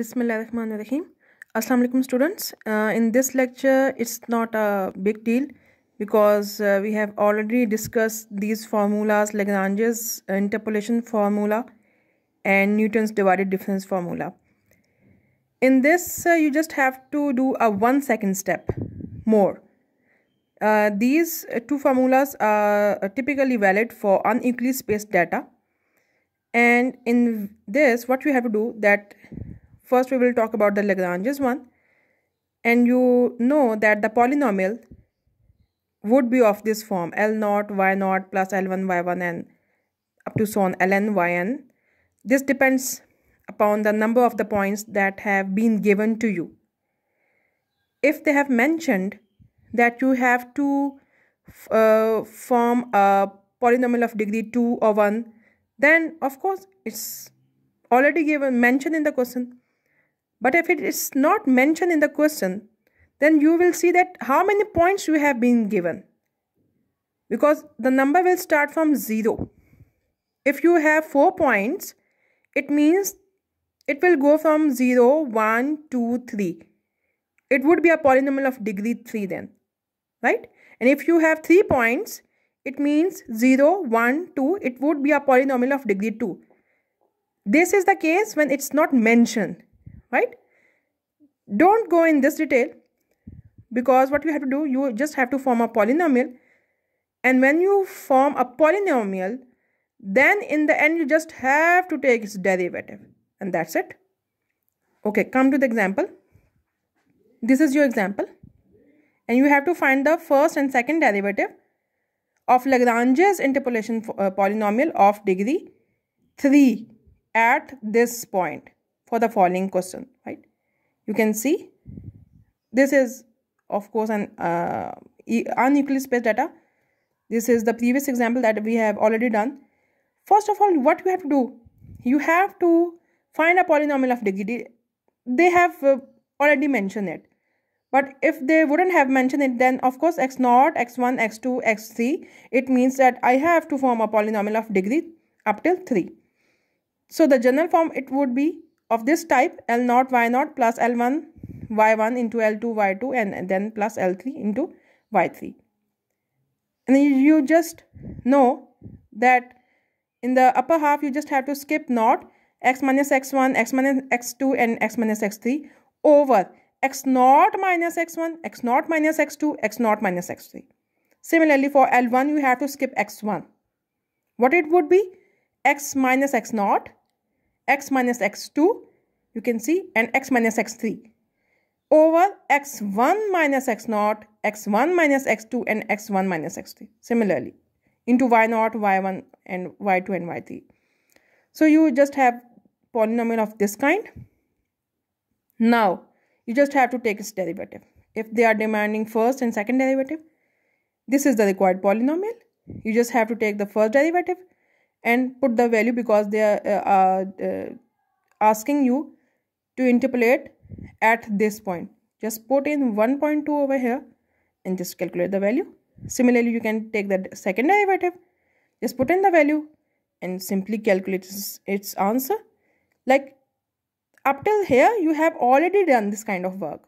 Bismillahirrahmanirrahim. Assalamu alaikum students. Uh, in this lecture, it's not a big deal because uh, we have already discussed these formulas Lagrange's interpolation formula and Newton's divided difference formula. In this, uh, you just have to do a one second step more. Uh, these two formulas are typically valid for unequally spaced data and in this what we have to do that First, we will talk about the Lagrange's one. And you know that the polynomial would be of this form L naught, Y naught plus L1, Y1 and up to so on Ln, Yn. This depends upon the number of the points that have been given to you. If they have mentioned that you have to uh, form a polynomial of degree 2 or 1, then of course it's already given mentioned in the question but if it is not mentioned in the question, then you will see that how many points you have been given. Because the number will start from 0. If you have 4 points, it means it will go from 0, 1, 2, 3. It would be a polynomial of degree 3 then. Right? And if you have 3 points, it means 0, 1, 2. It would be a polynomial of degree 2. This is the case when it's not mentioned right? Don't go in this detail because what you have to do you just have to form a polynomial. And when you form a polynomial then in the end you just have to take its derivative. And that's it. Okay come to the example. This is your example. And you have to find the first and second derivative of Lagrange's interpolation uh, polynomial of degree 3 at this point for the following question right? You can see this is of course an uh, unequally spaced data. This is the previous example that we have already done. First of all what you have to do you have to find a polynomial of degree. They have uh, already mentioned it. But if they wouldn't have mentioned it then of course x naught x1 x2 x3 it means that i have to form a polynomial of degree up till 3 so the general form it would be of this type L0 Y0 plus L1 Y1 into L2 Y2 and then plus L3 into Y3. And you just know that in the upper half you just have to skip not x minus x1, x minus x2 and x minus x3 over x naught minus x1, x naught minus x2, x naught minus x3. Similarly for L1 you have to skip x1. What it would be? x minus x naught x minus x2 you can see and x minus x3 over x1 minus x naught x1 minus x2 and x1 minus x3 similarly into y naught y1 and y2 and y3 so you just have polynomial of this kind. Now you just have to take its derivative. If they are demanding first and second derivative this is the required polynomial. You just have to take the first derivative and put the value because they are uh, uh, asking you to interpolate at this point. Just put in 1.2 over here and just calculate the value. Similarly you can take the second derivative. Just put in the value and simply calculate its answer. Like up till here you have already done this kind of work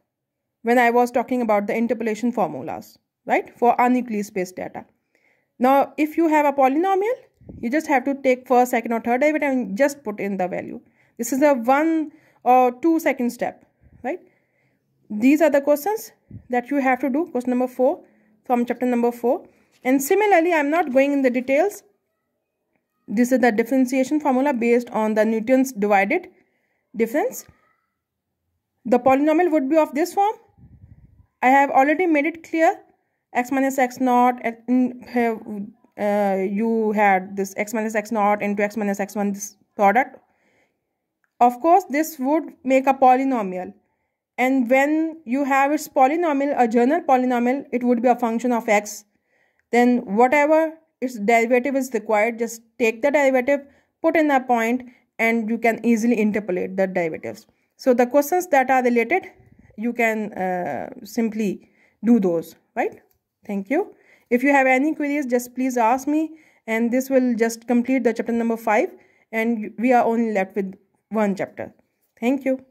when I was talking about the interpolation formulas right for unequally spaced data. Now if you have a polynomial you just have to take first second or third derivative and just put in the value. This is a one or two second step right? These are the questions that you have to do. Question number four from chapter number four. And similarly i'm not going in the details. This is the differentiation formula based on the newton's divided difference. The polynomial would be of this form. I have already made it clear. X minus x naught mm, and uh, you had this x minus x naught into x minus x1 this product. Of course this would make a polynomial. And when you have its polynomial a general polynomial it would be a function of x. Then whatever its derivative is required just take the derivative put in a point and you can easily interpolate the derivatives. So the questions that are related you can uh, simply do those right? Thank you if you have any queries, just please ask me and this will just complete the chapter number 5 and we are only left with one chapter. Thank you.